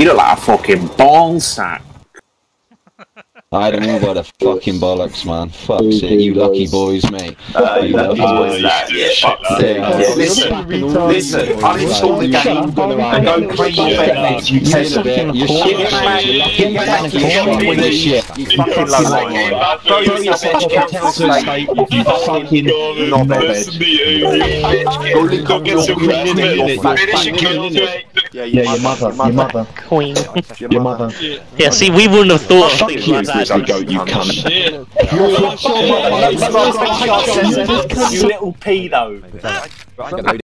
You look like a fucking ball sack. I don't know about the fucking bollocks, man. Fuck sake, you lucky boys, mate. Uh, You lucky boys. yeah, yeah, fuck Yeah, that. yeah, Yeah, listen, listen, uninstall the game and go create your bet You You're test shit, it. you're Give shit, it back. you're lucky. Give it back. You're Give it shit, back. you're shit. You fucking love it. Throw yourself on council state. You fucking knobhead. Go link up your queen in your fat Yeah, your mother, your mother, Queen. your mother. Yeah, see, we wouldn't have thought Fuck of things you, like that. grizzly goat, you cunt. You little pedo.